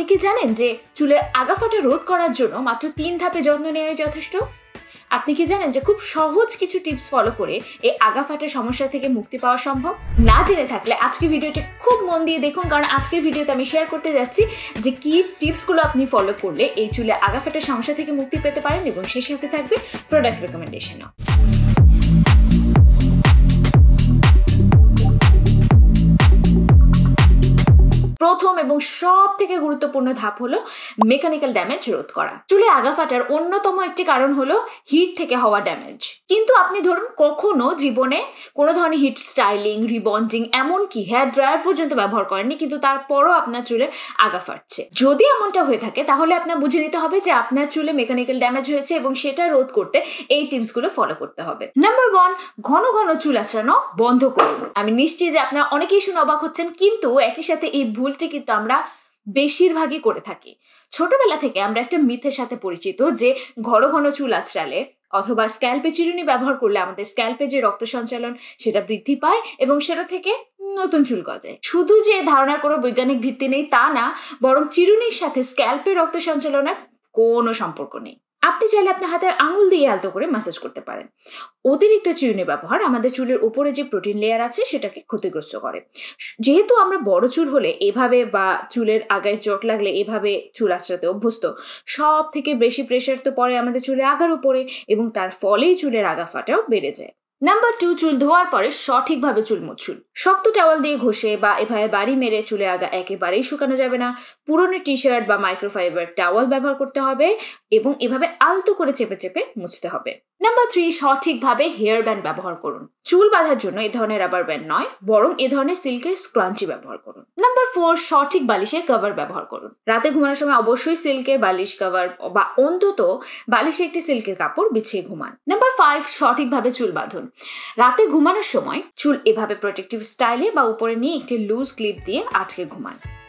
আপনি কি জানেন যে চুলের আগাফাটা রোধ করার জন্য মাত্র তিন ধাপে যত্ন নেওয়াই যথেষ্ট? আপনি কি জানেন যে খুব সহজ কিছু টিপস ফলো করে এই আগাফাটার সমস্যা থেকে মুক্তি পাওয়া সম্ভব? না জেনে থাকলে আজকে ভিডিওটা খুব মন দিয়ে দেখুন, কারণ আজকের ভিডিওতে আমি শেয়ার করতে যাচ্ছি যে কি টিপসগুলো আপনি ফলো করলে এই চুলে আগাফাটার সমস্যা থেকে মুক্তি পেতে পারেন এবং সেই সাথে থাকবে প্রোডাক্ট রেকমেন্ডেশনও প্রথম এবং সব থেকে গুরুত্বপূর্ণ ধাপ হলো মেকানিক্যাল ড্যামেজ রোধ করা। চুলে আগা ফাটার অন্যতম একটি কারণ হলো হিট থেকে হওয়া ড্যামেজ কিন্তু আপনি ধরুন কখনো জীবনে কোনো ধরনের হিট স্টাইলিং রিবন্ডিং এমনকি হেয়ার ড্রায়ার পর্যন্ত ব্যবহার করেননি, কিন্তু তারপরও আপনার চুলে আগা ফাটছে। যদি এমনটা হয়ে থাকে, তাহলে আপনার বুঝে নিতে হবে যে আপনার চুলে মেকানিক্যাল ড্যামেজ হয়েছে এবং সেটা রোধ করতে এই টিপসগুলো ফলো করতে হবে। নাম্বার ওয়ান ঘন ঘন চুল আঁচড়ানো বন্ধ করুন। আমি নিশ্চিত যে আপনার অনেকেই শুনে অবাক হচ্ছেন, কিন্তু একই সাথে এই ভুলটি কিন্তু আমরা বেশিরভাগই করে থাকি। ছোটবেলা থেকে আমরা একটা মিথের সাথে পরিচিত যে ঘন ঘন চুল আঁচড়ালে অথবা স্ক্যাল্পে চিরুনি ব্যবহার করলে আমাদের স্ক্যাল্পে যে রক্ত সঞ্চালন সেটা বৃদ্ধি পায় এবং সেটা থেকে নতুন চুল গজায়। শুধু যে ধারণার কোনো বৈজ্ঞানিক ভিত্তি নেই তা না, বরং চিরুনির সাথে স্ক্যাল্পে রক্ত সঞ্চালনের কোনো সম্পর্ক নেই। আপনি চাইলে আপনার হাতের আঙুল দিয়ে আলতো করে ম্যাসাজ করতে পারেন। অতিরিক্ত চিরুনি ব্যবহার আমাদের চুলের উপরে যে প্রোটিন লেয়ার আছে সেটাকে ক্ষতিগ্রস্ত করে। যেহেতু আমরা বড় চুল হলে এভাবে বা চুলের আগায় চোট লাগলে এভাবে চুল আঁচড়াতে অভ্যস্ত সব থেকে বেশি প্রেশার তো পরে আমাদের চুলে আগার উপরে এবং তার ফলেই চুলের আগা ফাটাও বেড়ে যায়। নাম্বার টু চুল ধোয়ার পরে সঠিকভাবে চুল মুছুন। শক্ত টাওয়াল দিয়ে ঘষে বা এভাবে বাড়ি মেরে চুলে আগা একেবারেই শুকানো যাবে না। পুরনো টি শার্ট বা মাইক্রোফাইবার টাওয়াল ব্যবহার করতে হবে। এবং এভাবে আলতো করে চেপে চেপে মুছতে হবে। নাম্বার থ্রি সঠিকভাবে হেয়ার ব্যান্ড ব্যবহার করুন। চুল বাঁধার জন্য এ ধরনের রাবার ব্যান্ড নয়, বরং এ ধরনের সিল্কের স্ক্রাঞ্চি ব্যবহার করুন। নাম্বার ফোর সঠিক বালিশের কভার ব্যবহার করুন। রাতে ঘুমানোর সময় অবশ্যই সিল্কের বালিশ কভার বা অন্তত বালিশে একটি সিল্কের কাপড় বিছিয়ে ঘুমান। নাম্বার ফাইভ সঠিকভাবে চুল বাঁধুন। রাতে ঘুমানোর সময় চুল এভাবে প্রোটেক্টিভ স্টাইলে বা উপরে নিয়ে একটি লুজ ক্লিপ দিয়ে আটকে ঘুমান।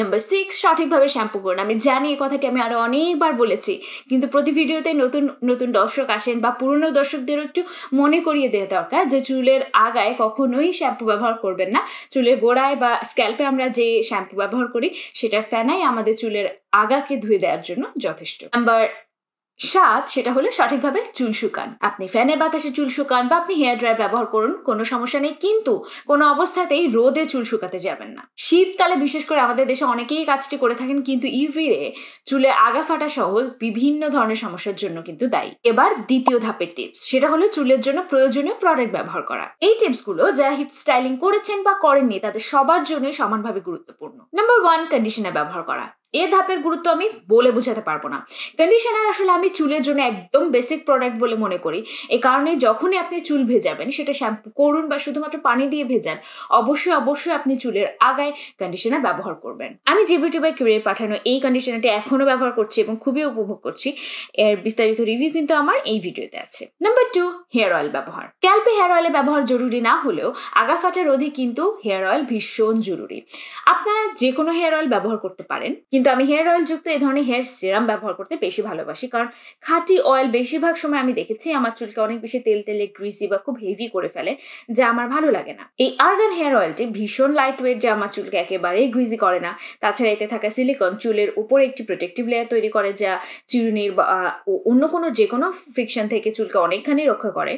নাম্বার সিক্স সঠিকভাবে শ্যাম্পু করুন। আমি জানি এই কথাটি আমি আরও অনেকবার বলেছি, কিন্তু প্রতি ভিডিওতে নতুন নতুন দর্শক আসেন বা পুরনো দর্শকদেরও একটু মনে করিয়ে দেওয়া দরকার যে চুলের আগায় কখনোই শ্যাম্পু ব্যবহার করবেন না। চুলের গোড়ায় বা স্ক্যাল্পে আমরা যে শ্যাম্পু ব্যবহার করি, সেটার ফ্যানাই আমাদের চুলের আগাকে ধুয়ে দেওয়ার জন্য যথেষ্ট। নাম্বার সাত সেটা হলো সঠিকভাবে চুল শুকান। আপনি ফ্যানের বাতাসে চুল শুকান বা আপনি হেয়ার ড্রায়ার ব্যবহার করুন, কোনো সমস্যা নেই, কিন্তু কোনো অবস্থাতেই রোদে চুল শুকাতে যাবেন না। শীতকালে বিশেষ করে আমাদের দেশে অনেকেই কাজটি করে থাকেন, কিন্তু ইউভিরে চুলে আগা ফাটা সহ বিভিন্ন ধরনের সমস্যার জন্য কিন্তু দায়ী। এবার দ্বিতীয় ধাপের টিপস, সেটা হলো চুলের জন্য প্রয়োজনীয় প্রোডাক্ট ব্যবহার করা। এই টিপসগুলো যারা হিট স্টাইলিং করেছেন বা করেননি, তাদের সবার জন্যই সমানভাবে গুরুত্বপূর্ণ। নাম্বার ওয়ান কন্ডিশনার ব্যবহার করা। এ ধাপের গুরুত্ব আমি বলে বোঝাতে পারব না। কন্ডিশনার আসলে আমি চুলের জন্য একদম বেসিক প্রোডাক্ট বলে মনে করি। এই কারণে যখনই আপনি চুল ভেজাবেন, সেটা শ্যাম্পু করুন বা শুধুমাত্র পানি দিয়ে ভেজান, অবশ্যই অবশ্যই আপনি চুলের আগায় কন্ডিশনার ব্যবহার করবেন। আমি যে বিউটি বাই পাঠানো এই কন্ডিশনারটি এখনও ব্যবহার করছি এবং খুবই উপভোগ করছি। এর বিস্তারিত রিভিউ কিন্তু আমার এই ভিডিওতে আছে। নাম্বার টু হেয়ার অয়েল ব্যবহার। ক্যাল্পে হেয়ার অয়েলের ব্যবহার জরুরি না হলেও আগা ফাটা রোধে কিন্তু হেয়ার অয়েল ভীষণ জরুরি। আপনারা যে কোনো হেয়ার অয়েল ব্যবহার করতে পারেন কিন্তু আমি হেয়ার অয়েল যুক্ত এই ধরনের হেয়ার সিরাম ব্যবহার করতে বেশি ভালোবাসি। কারণ খাঁটি অয়েল বেশিরভাগ সময় আমি দেখেছি, আমার চুলকে অনেক বেশি তেল তেলে গ্রিসি বা খুব হেভি করে ফেলে, যা আমার ভালো লাগে না। এই আর্গান হেয়ার অয়েলটি ভীষণ লাইট ওয়েট যা আমার চুলকে একেবারেই গ্রিজি করে না। তাছাড়া এতে থাকা সিলিকন চুলের উপরে একটি প্রোটেক্টিভ লেয়ার তৈরি করে, যা চিরুনির বা অন্য কোনো যে কোনো ফিকশন থেকে চুলকে অনেকখানি রক্ষা করে।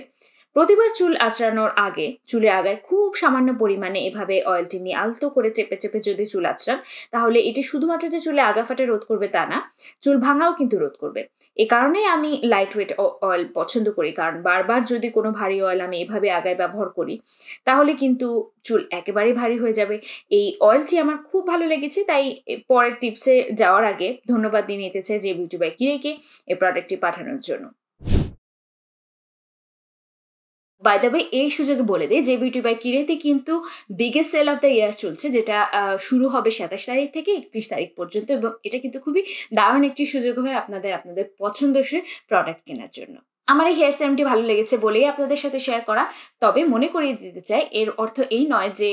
প্রতিবার চুল আঁচড়ানোর আগে চুলে আগায় খুব সামান্য পরিমাণে এভাবে অয়েলটি নিয়ে আলতো করে চেপে চেপে যদি চুল আঁচড়ান, তাহলে এটি শুধুমাত্র যে চুলে আগা ফাটে রোধ করবে তা না, চুল ভাঙাও কিন্তু রোধ করবে। এ কারণেই আমি লাইট ওয়েট অয়েল পছন্দ করি, কারণ বারবার যদি কোনো ভারী অয়েল আমি এভাবে আগায় ব্যবহার করি, তাহলে কিন্তু চুল একেবারেই ভারী হয়ে যাবে। এই অয়েলটি আমার খুব ভালো লেগেছে, তাই পরের টিপসে যাওয়ার আগে ধন্যবাদ দিয়ে নিতে চাই যে বিউটি বাই কিরেকে এই প্রোডাক্টটি পাঠানোর জন্য। বাই দ্য ওয়ে এই সুযোগে বলে দিই, যে বিউটি বাই কিরেতে কিন্তু biggest sale of the year চলছে, যেটা শুরু হবে সাতাশ তারিখ থেকে একত্রিশ তারিখ পর্যন্ত এবং এটা কিন্তু খুবই দারুণ একটি সুযোগ হয় আপনাদের আপনাদের পছন্দসই প্রোডাক্ট কেনার জন্য। আমার এই হেয়ার সিরামটি ভালো লেগেছে বলেই আপনাদের সাথে শেয়ার করা, তবে মনে করিয়ে দিতে চাই, এর অর্থ এই নয় যে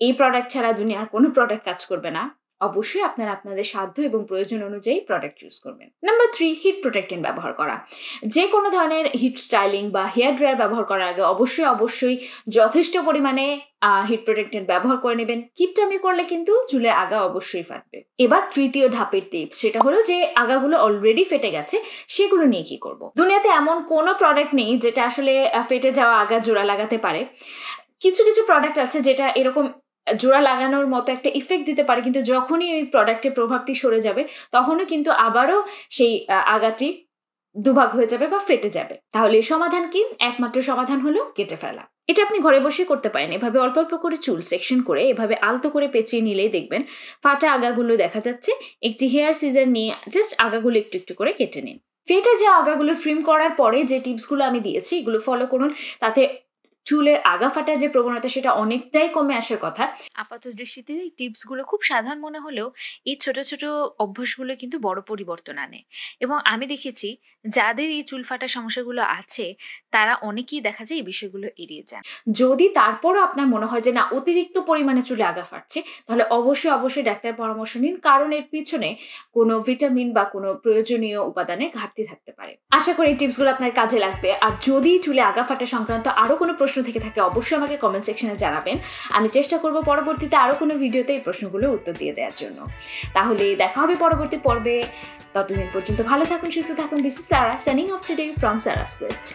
এই প্রোডাক্ট ছাড়া দুনিয়ার কোনো প্রোডাক্ট কাজ করবে না। অবশ্যই আপনারা আপনাদের সাধ্য এবং প্রয়োজন অনুযায়ী প্রোডাক্ট চুজ করবেন। নাম্বার থ্রি হিট প্রোটেক্টেন্ট ব্যবহার করা। যে কোনো ধরনের হিট স্টাইলিং বা হেয়ার ড্রায়ার ব্যবহার করার আগে অবশ্যই অবশ্যই যথেষ্ট পরিমাণে হিট প্রোটেক্টেন্ট ব্যবহার করে নেবেন। কিপটামি করলে কিন্তু চুলের আগা অবশ্যই ফাটবে। এবার তৃতীয় ধাপের টিপস সেটা হলো যে আগাগুলো অলরেডি ফেটে গেছে, সেগুলো নিয়ে কি করব? দুনিয়াতে এমন কোনো প্রোডাক্ট নেই যেটা আসলে ফেটে যাওয়া আগা জোড়া লাগাতে পারে। কিছু কিছু প্রোডাক্ট আছে যেটা এরকম জোড়া লাগানোর মতো একটা ইফেক্ট দিতে পারে, কিন্তু যখনই ওই প্রোডাক্টের প্রভাবটি সরে যাবে, তখনও কিন্তু আবারও সেই আগাটি দুভাগ হয়ে যাবে বা ফেটে যাবে। তাহলে এই সমাধান কি? একমাত্র সমাধান হলো কেটে ফেলা। এটা আপনি ঘরে বসে করতে পারেন। এভাবে অল্প অল্প করে চুল সেকশন করে, এভাবে আলতো করে পেঁচিয়ে নিলেই দেখবেন ফাটা আগাগুলো দেখা যাচ্ছে। একটি হেয়ার সিজার নিয়ে জাস্ট আগাগুলো একটু একটু করে কেটে নিন। ফেটে যে আগাগুলো ট্রিম করার পরে যে টিপসগুলো আমি দিয়েছি, এগুলো ফলো করুন। তাতে চুলের আগা ফাটা যে প্রবণতা সেটা অনেকটাই কমে আসার কথা। আপাত দৃষ্টিতে এই টিপসগুলো খুব সাধারণ মনে হলেও এই ছোট ছোট অভ্যাসগুলো কিন্তু বড় পরিবর্তন আনে। এবং আমি দেখেছি যাদের এই চুল ফাটা সমস্যাগুলো আছে তারা অনেকেই দেখা যায় এই বিষয়গুলো এড়িয়ে যান যদি তারপরও আপনার মনে হয় যে না অতিরিক্ত পরিমাণে চুলে আগা ফাটছে তাহলে অবশ্যই অবশ্যই ডাক্তার পরামর্শ নিন। কারণ এর পিছনে কোনো ভিটামিন বা কোনো প্রয়োজনীয় উপাদানে ঘাটতি থাকতে পারে। আশা করি এই টিপসগুলো আপনার কাজে লাগবে। আর যদি চুলে আগা ফাটা সংক্রান্ত আরও কোনো প্রশ্ন থেকে থাকে, অবশ্যই আমাকে কমেন্ট সেকশনে জানাবেন। আমি চেষ্টা করব পরবর্তীতে আরও কোনো ভিডিওতে এই প্রশ্নগুলোর উত্তর দিয়ে দেওয়ার জন্য। তাহলে দেখা হবে পরবর্তী পর্বে। ততদিন পর্যন্ত ভালো থাকুন, সুস্থ থাকুন। This is Sara signing off today from Sara's quest